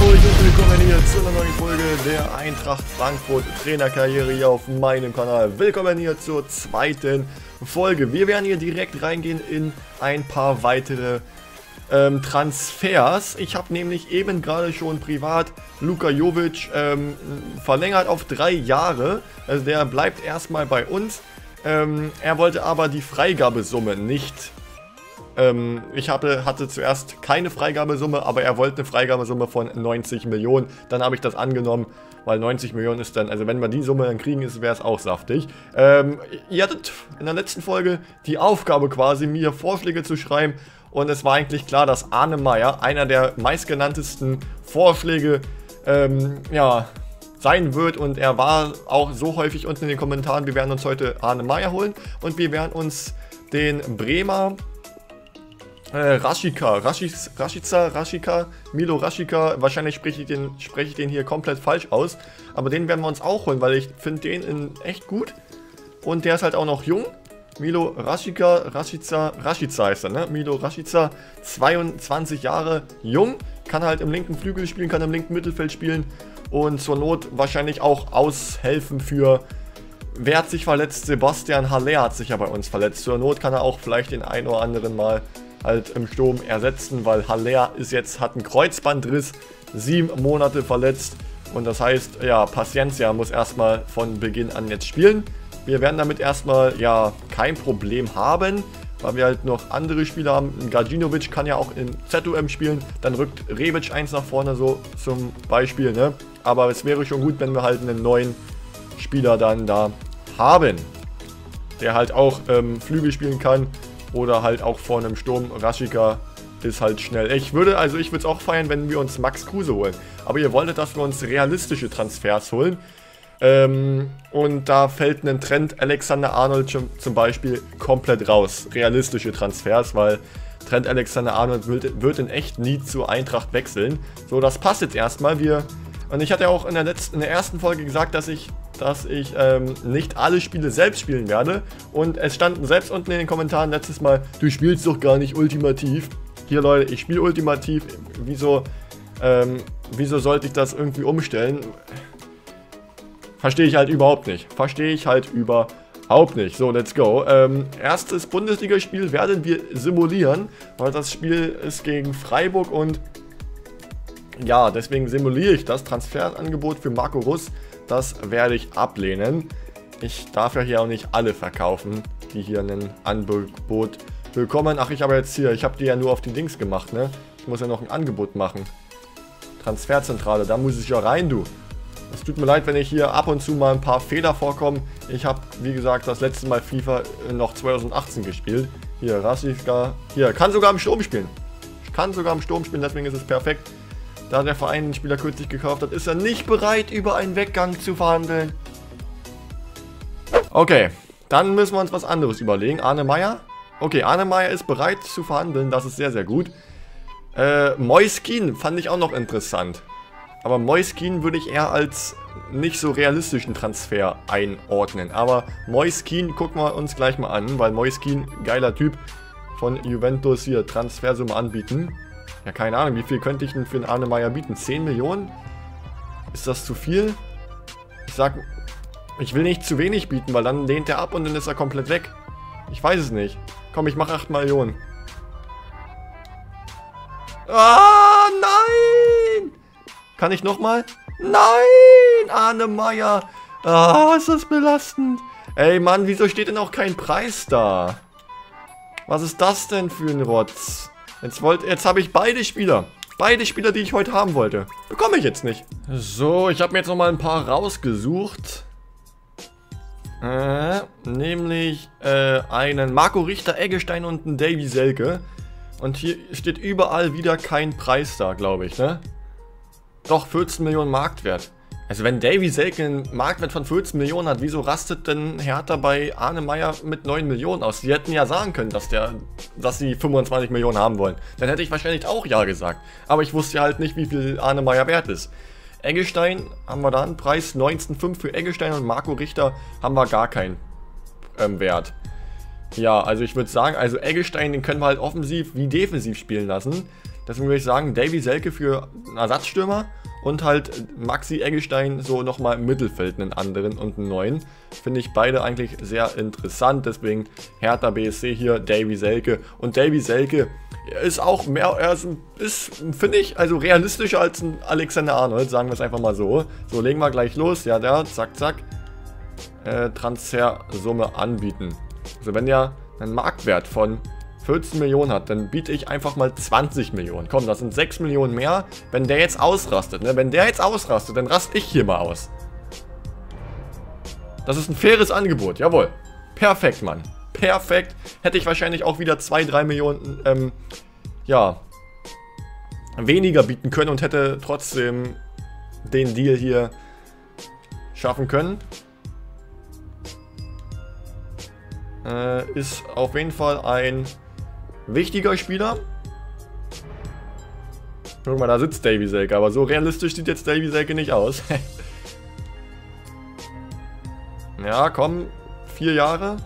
Hamburg und willkommen hier zu einer neuen Folge der Eintracht Frankfurt Trainerkarriere hier auf meinem Kanal. Willkommen hier zur zweiten Folge. Wir werden hier direkt reingehen in ein paar weitere ähm, Transfers. Ich habe nämlich eben gerade schon privat Luka Jovic ähm, verlängert auf drei Jahre. Also der bleibt erstmal bei uns. Ähm, er wollte aber die Freigabesumme nicht ähm, ich habe, hatte zuerst keine Freigabesumme, aber er wollte eine Freigabesumme von 90 Millionen. Dann habe ich das angenommen, weil 90 Millionen ist dann, also wenn wir die Summe dann kriegen, wäre es auch saftig. Ähm, ihr hattet in der letzten Folge die Aufgabe quasi, mir Vorschläge zu schreiben. Und es war eigentlich klar, dass Arne Meyer, einer der meistgenanntesten Vorschläge, ähm, ja, sein wird. Und er war auch so häufig unten in den Kommentaren. Wir werden uns heute Arne Meyer holen und wir werden uns den Bremer äh, Rashika, Rashis, Rashica, Rashika, Milo Rashika, wahrscheinlich spreche ich, den, spreche ich den hier komplett falsch aus, aber den werden wir uns auch holen, weil ich finde den in echt gut und der ist halt auch noch jung. Milo Rashika, Rashica, Rashica heißt er, ne? Milo Rashica, 22 Jahre jung, kann halt im linken Flügel spielen, kann im linken Mittelfeld spielen und zur Not wahrscheinlich auch aushelfen für Wer hat sich verletzt? Sebastian Haller hat sich ja bei uns verletzt. Zur Not kann er auch vielleicht den ein oder anderen Mal halt im Sturm ersetzen, weil Haller ist jetzt, hat einen Kreuzbandriss, sieben Monate verletzt. Und das heißt, ja, Paciencia muss erstmal von Beginn an jetzt spielen. Wir werden damit erstmal, ja, kein Problem haben, weil wir halt noch andere Spieler haben. Gajinovic kann ja auch in ZUM spielen, dann rückt Rebic eins nach vorne, so zum Beispiel, ne? Aber es wäre schon gut, wenn wir halt einen neuen Spieler dann da haben, der halt auch ähm, Flügel spielen kann oder halt auch vor einem Sturm. Rashika ist halt schnell. Ich würde, also ich würde es auch feiern, wenn wir uns Max Kruse holen. Aber ihr wolltet, dass wir uns realistische Transfers holen. Ähm, und da fällt ein Trend Alexander Arnold zum Beispiel komplett raus. Realistische Transfers, weil Trend Alexander Arnold wird, wird in echt nie zur Eintracht wechseln. So, das passt jetzt erstmal. Wir, und ich hatte ja auch in der, letzten, in der ersten Folge gesagt, dass ich dass ich ähm, nicht alle Spiele selbst spielen werde. Und es standen selbst unten in den Kommentaren letztes Mal, du spielst doch gar nicht ultimativ. Hier Leute, ich spiele ultimativ. Wieso, ähm, wieso sollte ich das irgendwie umstellen? Verstehe ich halt überhaupt nicht. Verstehe ich halt überhaupt nicht. So, let's go. Ähm, erstes Bundesligaspiel werden wir simulieren, weil das Spiel ist gegen Freiburg und ja, deswegen simuliere ich das Transferangebot für Marco Russ. Das werde ich ablehnen. Ich darf ja hier auch nicht alle verkaufen, die hier ein Angebot bekommen. Ach, ich habe jetzt hier, ich habe die ja nur auf die Dings gemacht, ne? Ich muss ja noch ein Angebot machen. Transferzentrale, da muss ich ja rein, du. Es tut mir leid, wenn ich hier ab und zu mal ein paar Fehler vorkomme. Ich habe, wie gesagt, das letzte Mal FIFA noch 2018 gespielt. Hier, Rassika. Hier, kann sogar im Sturm spielen. Ich kann sogar im Sturm spielen, deswegen ist es perfekt. Da der Verein den Spieler kürzlich gekauft hat, ist er nicht bereit, über einen Weggang zu verhandeln. Okay, dann müssen wir uns was anderes überlegen. Arne Meyer? Okay, Arne Meyer ist bereit zu verhandeln, das ist sehr, sehr gut. Äh, Moiskin fand ich auch noch interessant. Aber Moiskin würde ich eher als nicht so realistischen Transfer einordnen. Aber Moiskin gucken wir uns gleich mal an, weil Moiskin, geiler Typ, von Juventus hier Transfersumme anbieten. Ja, keine Ahnung, wie viel könnte ich denn für einen Arne Meyer bieten? 10 Millionen? Ist das zu viel? Ich sag, ich will nicht zu wenig bieten, weil dann lehnt er ab und dann ist er komplett weg. Ich weiß es nicht. Komm, ich mache 8 Millionen. Ah, nein! Kann ich nochmal? Nein, Arne Meyer. Ah, ist das belastend. Ey, Mann, wieso steht denn auch kein Preis da? Was ist das denn für ein Rotz? Jetzt, jetzt habe ich beide Spieler. Beide Spieler, die ich heute haben wollte. Bekomme ich jetzt nicht. So, ich habe mir jetzt nochmal ein paar rausgesucht. Äh, nämlich äh, einen Marco Richter, Eggestein und einen Davy Selke. Und hier steht überall wieder kein Preis da, glaube ich, ne? Doch, 14 Millionen Marktwert. Also wenn Davy Selke einen Marktwert von 14 Millionen hat, wieso rastet denn Hertha bei Arne Meyer mit 9 Millionen aus? Sie hätten ja sagen können, dass, der, dass sie 25 Millionen haben wollen. Dann hätte ich wahrscheinlich auch Ja gesagt. Aber ich wusste halt nicht, wie viel Arne Meyer wert ist. Eggestein haben wir da einen Preis 19,5 für Eggestein und Marco Richter haben wir gar keinen ähm, Wert. Ja, also ich würde sagen, also Eggestein, den können wir halt offensiv wie defensiv spielen lassen. Deswegen würde ich sagen, Davy Selke für einen Ersatzstürmer und halt Maxi Eggestein so nochmal im Mittelfeld einen anderen und einen neuen. Finde ich beide eigentlich sehr interessant. Deswegen Hertha BSC hier, Davy Selke. Und Davy Selke ist auch mehr, er ist, ist finde ich, also realistischer als ein Alexander Arnold, sagen wir es einfach mal so. So, legen wir gleich los. Ja, der, zack, zack. Äh, Transfersumme anbieten. Also wenn der einen Marktwert von 14 Millionen hat, dann biete ich einfach mal 20 Millionen. Komm, das sind 6 Millionen mehr. Wenn der jetzt ausrastet, ne? Wenn der jetzt ausrastet, dann raste ich hier mal aus. Das ist ein faires Angebot, jawohl. Perfekt, Mann. Perfekt. Hätte ich wahrscheinlich auch wieder 2, 3 Millionen, ähm, ja, weniger bieten können und hätte trotzdem den Deal hier schaffen können. Äh, ist auf jeden Fall ein wichtiger Spieler. Guck mal, da sitzt Davy Selke, aber so realistisch sieht jetzt Davy Selke nicht aus. ja, komm, vier Jahre.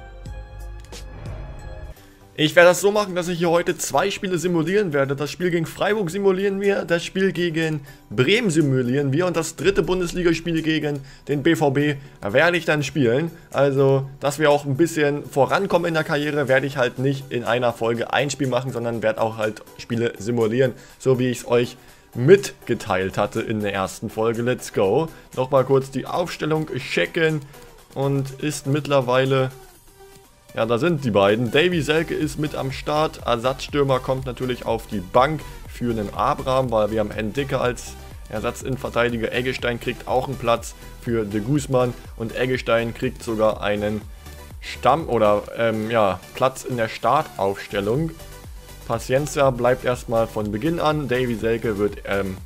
Ich werde das so machen, dass ich hier heute zwei Spiele simulieren werde. Das Spiel gegen Freiburg simulieren wir, das Spiel gegen Bremen simulieren wir und das dritte Bundesligaspiel gegen den BVB werde ich dann spielen. Also, dass wir auch ein bisschen vorankommen in der Karriere, werde ich halt nicht in einer Folge ein Spiel machen, sondern werde auch halt Spiele simulieren, so wie ich es euch mitgeteilt hatte in der ersten Folge. Let's go. Nochmal kurz die Aufstellung checken und ist mittlerweile ja, da sind die beiden. Davy Selke ist mit am Start. Ersatzstürmer kommt natürlich auf die Bank für einen Abraham, weil wir haben Endicke als Ersatzinnenverteidiger. Eggestein kriegt auch einen Platz für De Guzman und Eggestein kriegt sogar einen Stamm oder ähm, ja, Platz in der Startaufstellung. Paciencia bleibt erstmal von Beginn an. Davy Selke wird ähm,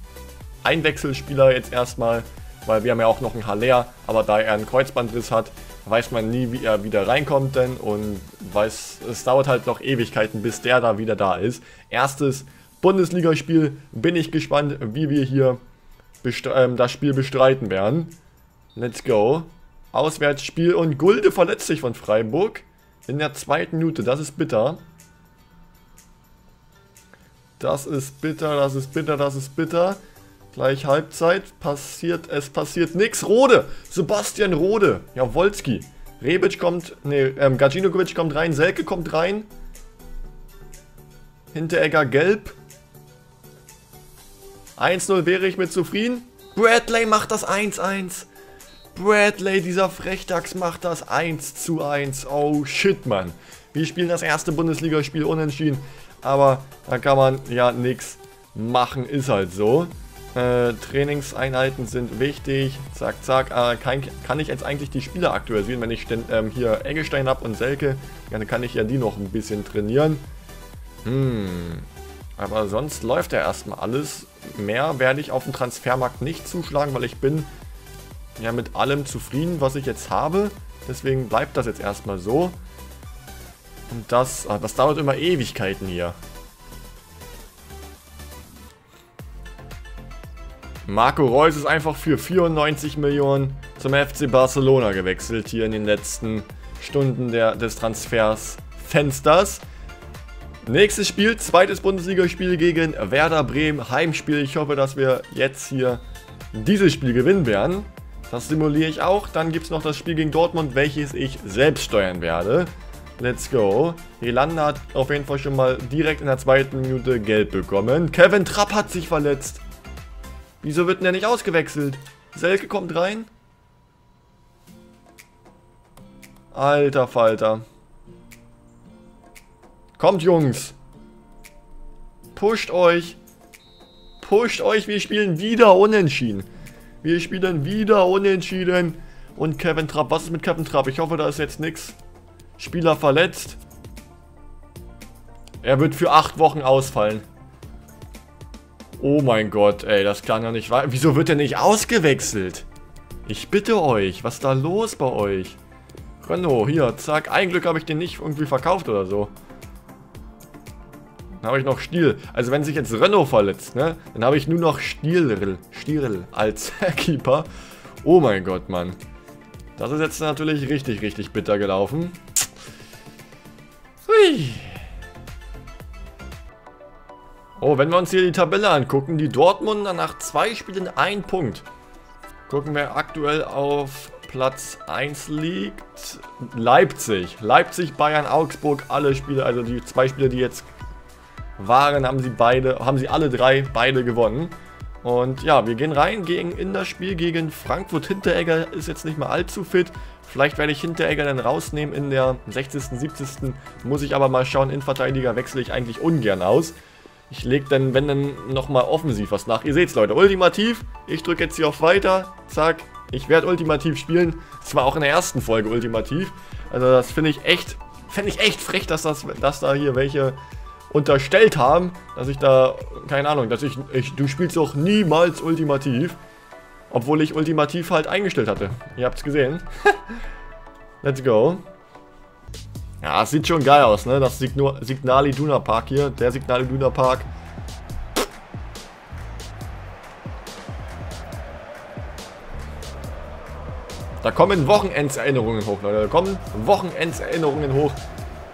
Einwechselspieler jetzt erstmal, weil wir haben ja auch noch einen Haller, aber da er einen Kreuzbandriss hat, weiß man nie, wie er wieder reinkommt denn und weiß, es dauert halt noch Ewigkeiten, bis der da wieder da ist. Erstes Bundesligaspiel, bin ich gespannt, wie wir hier ähm, das Spiel bestreiten werden. Let's go. Auswärtsspiel und Gulde verletzt sich von Freiburg in der zweiten Minute, das ist bitter. Das ist bitter, das ist bitter, das ist bitter. Gleich Halbzeit. Passiert, es passiert nichts. Rode. Sebastian Rode. Ja, Wolski. Rebic kommt, ne, ähm, Gacinovic kommt rein. Selke kommt rein. Hinteregger gelb. 1-0 wäre ich mit zufrieden. Bradley macht das 1-1. Bradley, dieser Frechdachs, macht das 1 zu 1. Oh shit, Mann. Wir spielen das erste Bundesligaspiel unentschieden. Aber da kann man ja nichts machen, ist halt so. Äh, Trainingseinheiten sind wichtig. Zack, zack. Äh, kann, kann, ich jetzt eigentlich die Spieler aktualisieren, wenn ich ähm, hier Eggestein habe und Selke? Dann kann ich ja die noch ein bisschen trainieren. Hm. Aber sonst läuft ja erstmal alles. Mehr werde ich auf dem Transfermarkt nicht zuschlagen, weil ich bin ja mit allem zufrieden, was ich jetzt habe. Deswegen bleibt das jetzt erstmal so. Und das, ah, das dauert immer Ewigkeiten hier. Marco Reus ist einfach für 94 Millionen zum FC Barcelona gewechselt hier in den letzten Stunden der, des Transfersfensters. Nächstes Spiel, zweites Bundesligaspiel gegen Werder Bremen, Heimspiel. Ich hoffe, dass wir jetzt hier dieses Spiel gewinnen werden. Das simuliere ich auch. Dann gibt es noch das Spiel gegen Dortmund, welches ich selbst steuern werde. Let's go. Helanda hat auf jeden Fall schon mal direkt in der zweiten Minute Geld bekommen. Kevin Trapp hat sich verletzt. Wieso wird denn der nicht ausgewechselt? Selke kommt rein. Alter Falter. Kommt, Jungs. Pusht euch. Pusht euch. Wir spielen wieder unentschieden. Wir spielen wieder unentschieden. Und Kevin Trapp. Was ist mit Kevin Trapp? Ich hoffe, da ist jetzt nichts. Spieler verletzt. Er wird für acht Wochen ausfallen. Oh mein Gott, ey, das kann ja nicht wahr. Wieso wird er nicht ausgewechselt? Ich bitte euch, was ist da los bei euch? Renault, hier, zack. Ein Glück habe ich den nicht irgendwie verkauft oder so. Dann habe ich noch Stiel. Also wenn sich jetzt Renault verletzt, ne? Dann habe ich nur noch Stiel, Stiel als Keeper. Oh mein Gott, Mann. Das ist jetzt natürlich richtig, richtig bitter gelaufen. Hui. Oh, wenn wir uns hier die Tabelle angucken, die Dortmunder nach zwei Spielen ein Punkt. Gucken wir aktuell auf Platz 1 liegt Leipzig. Leipzig, Bayern, Augsburg, alle Spiele, also die zwei Spiele, die jetzt waren, haben sie beide, haben sie alle drei beide gewonnen. Und ja, wir gehen rein gegen, in das Spiel gegen Frankfurt. Hinteregger ist jetzt nicht mehr allzu fit. Vielleicht werde ich Hinteregger dann rausnehmen in der 60., 70. Muss ich aber mal schauen, Innenverteidiger wechsle ich eigentlich ungern aus. Ich lege dann, wenn dann, nochmal offensiv was nach. Ihr seht's, Leute, ultimativ. Ich drücke jetzt hier auf Weiter. Zack. Ich werde ultimativ spielen. Das war auch in der ersten Folge ultimativ. Also das finde ich echt, fände ich echt frech, dass, das, dass da hier welche unterstellt haben, dass ich da, keine Ahnung, dass ich, ich du spielst doch niemals ultimativ. Obwohl ich ultimativ halt eingestellt hatte. Ihr habt's gesehen. Let's go. Ja, es sieht schon geil aus, ne? Das Signo Signali Duna Park hier. Der Signali Duna Park. Da kommen Wochenendserinnerungen hoch, Leute. Da kommen Wochenendserinnerungen hoch,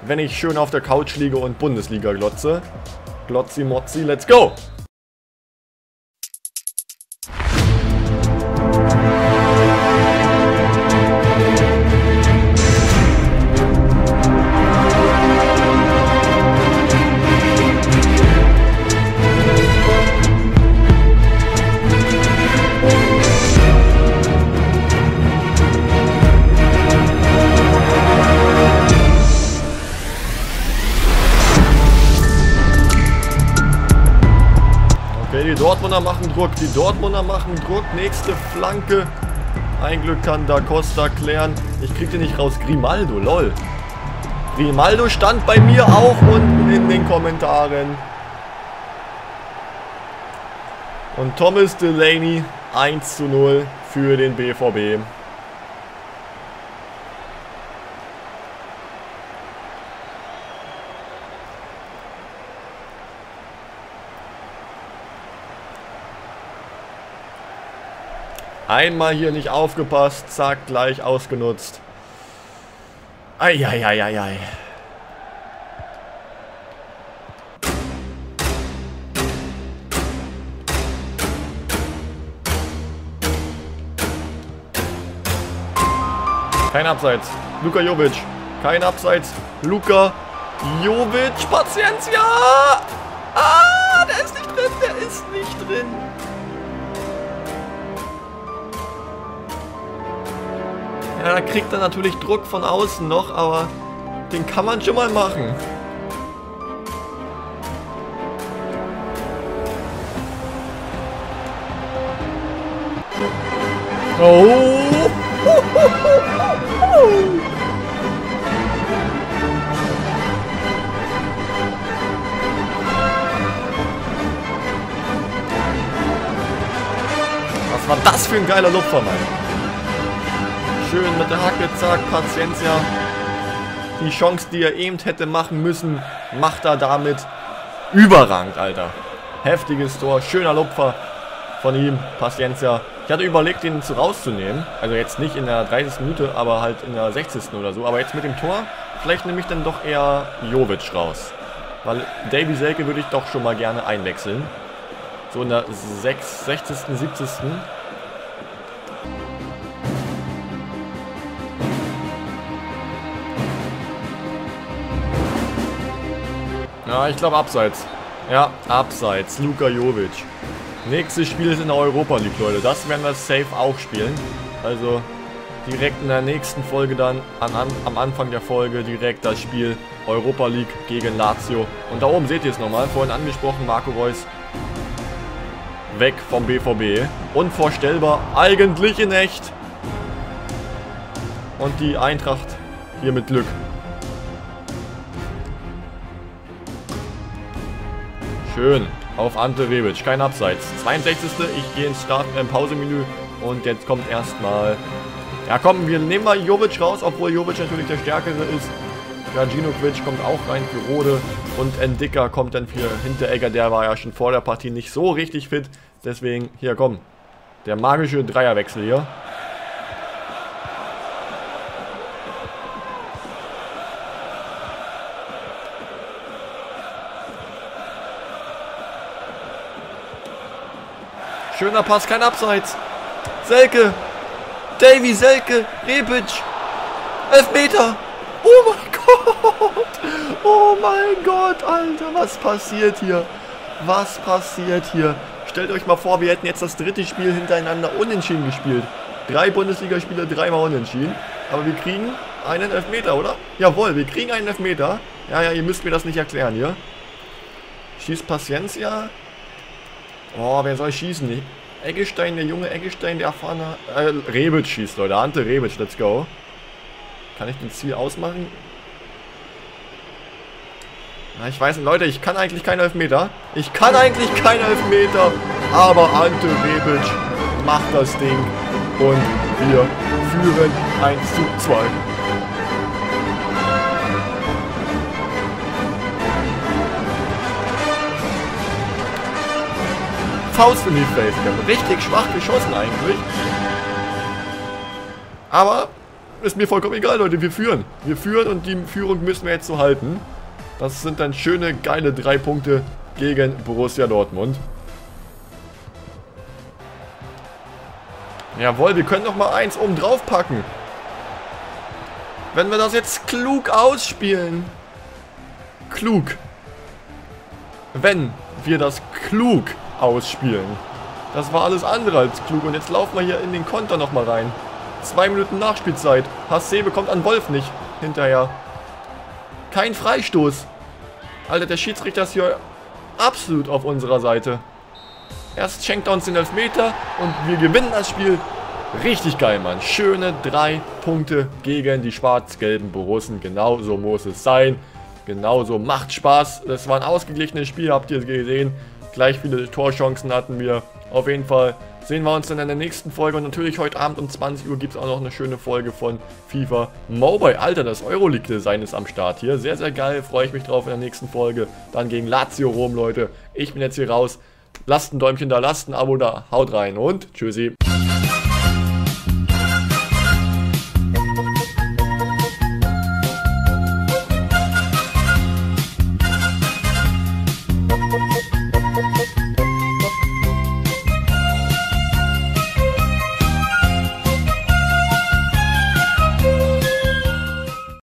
wenn ich schön auf der Couch liege und Bundesliga glotze. Glotzi Mozzi, let's go! Dortmunder machen Druck. Die Dortmunder machen Druck. Nächste Flanke. Ein Glück kann Da Costa klären. Ich krieg den nicht raus. Grimaldo, lol. Grimaldo stand bei mir auch unten in den Kommentaren. Und Thomas Delaney 1 zu 0 für den BVB. Einmal hier nicht aufgepasst, zack, gleich ausgenutzt. Eieieiei. Kein Abseits. Luka Jovic. Kein Abseits. Luka Jovic. Paciencia. Ah, der ist nicht drin. Der ist nicht drin. Ja, da kriegt er natürlich Druck von außen noch, aber den kann man schon mal machen. Oh! Was war das für ein geiler Lupfer, Mann? Schön mit der Hacke, zack, Paciencia. Die Chance, die er eben hätte machen müssen, macht er damit überragend, Alter. Heftiges Tor, schöner Lupfer von ihm, Paciencia. Ich hatte überlegt, zu rauszunehmen. Also jetzt nicht in der 30. Minute, aber halt in der 60. oder so. Aber jetzt mit dem Tor, vielleicht nehme ich dann doch eher Jovic raus. Weil Davy Selke würde ich doch schon mal gerne einwechseln. So in der 6, 60., 70. Ja, ich glaube abseits. Ja, abseits. Luka Jovic. Nächstes Spiel ist in der Europa League, Leute. Das werden wir safe auch spielen. Also direkt in der nächsten Folge dann, an, an, am Anfang der Folge, direkt das Spiel Europa League gegen Lazio. Und da oben seht ihr es nochmal, vorhin angesprochen, Marco Reus weg vom BVB. Unvorstellbar, eigentlich in echt. Und die Eintracht hier mit Glück. Schön. Auf Ante Rebic. Kein Abseits. 62. Ich gehe ins Start im Pausemenü. Und jetzt kommt erstmal... Ja komm, wir nehmen mal Jovic raus, obwohl Jovic natürlich der Stärkere ist. Gajinovic kommt auch rein für Rode. Und Endika kommt dann für Hinteregger. Der war ja schon vor der Partie nicht so richtig fit. Deswegen, hier komm. Der magische Dreierwechsel hier. Schöner Pass, kein Abseits. Selke. Davy, Selke. Rebic. Elfmeter. Oh mein Gott. Oh mein Gott, Alter. Was passiert hier? Was passiert hier? Stellt euch mal vor, wir hätten jetzt das dritte Spiel hintereinander unentschieden gespielt. Drei Bundesligaspiele, dreimal unentschieden. Aber wir kriegen einen Elfmeter, oder? Jawohl, wir kriegen einen Elfmeter. Ja, ja, ihr müsst mir das nicht erklären hier. Schießt Paciencia. Oh, wer soll schießen? Eggestein, der junge Eggestein, der erfahrene... Äh, Rebic schießt, Leute. Ante Rebic, let's go. Kann ich den Ziel ausmachen? Na, ich weiß nicht, Leute, ich kann eigentlich keinen Elfmeter. Ich kann eigentlich keinen Elfmeter. Aber Ante Rebic macht das Ding. Und wir führen 1 zu 2. Faust in die Face. Haben richtig schwach geschossen eigentlich. Aber ist mir vollkommen egal, Leute. Wir führen. Wir führen und die Führung müssen wir jetzt so halten. Das sind dann schöne, geile drei Punkte gegen Borussia Dortmund. Jawohl, wir können noch mal eins oben drauf packen. Wenn wir das jetzt klug ausspielen. Klug. Wenn wir das klug ausspielen. Das war alles andere als klug. Und jetzt laufen wir hier in den Konter nochmal rein. Zwei Minuten Nachspielzeit. HC bekommt an Wolf nicht hinterher. Kein Freistoß. Alter, der Schiedsrichter ist hier absolut auf unserer Seite. Erst schenkt er uns den Elfmeter und wir gewinnen das Spiel. Richtig geil, Mann. Schöne drei Punkte gegen die schwarz-gelben Borussen. Genau so muss es sein. Genauso macht Spaß. Das war ein ausgeglichenes Spiel, habt ihr gesehen. Gleich viele Torchancen hatten wir. Auf jeden Fall sehen wir uns dann in der nächsten Folge. Und natürlich heute Abend um 20 Uhr gibt es auch noch eine schöne Folge von FIFA Mobile. Alter, das Euroleague-Design ist am Start hier. Sehr, sehr geil. Freue ich mich drauf in der nächsten Folge. Dann gegen Lazio Rom, Leute. Ich bin jetzt hier raus. Lasst ein Däumchen da, lasst ein Abo da. Haut rein und tschüssi.